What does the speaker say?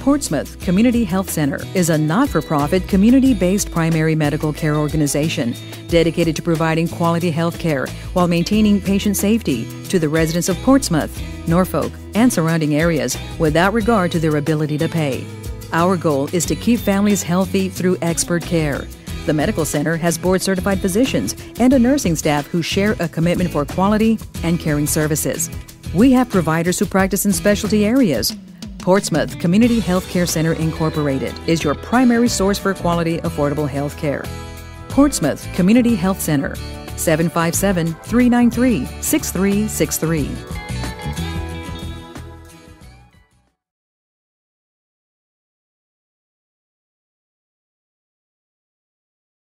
Portsmouth Community Health Center is a not for profit, community based primary medical care organization dedicated to providing quality health care while maintaining patient safety to the residents of Portsmouth, Norfolk, and surrounding areas without regard to their ability to pay. Our goal is to keep families healthy through expert care. The medical center has board certified physicians and a nursing staff who share a commitment for quality and caring services. We have providers who practice in specialty areas Portsmouth Community Healthcare Center Incorporated is your primary source for quality, affordable health care. Portsmouth Community Health Center, 757 393 6363.